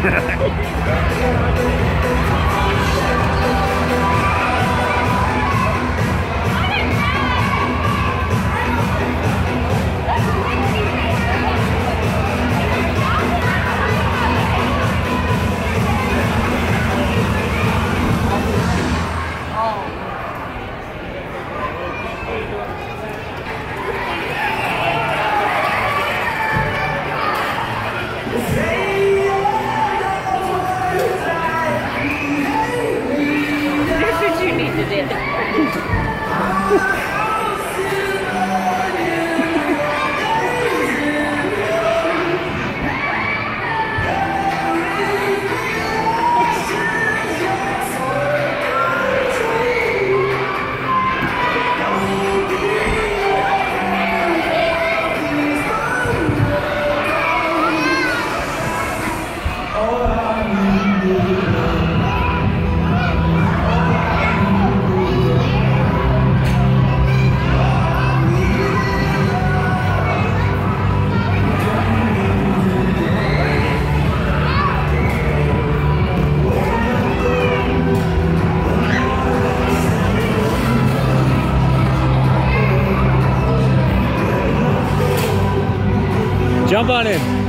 Need help? That's what you Jump on in.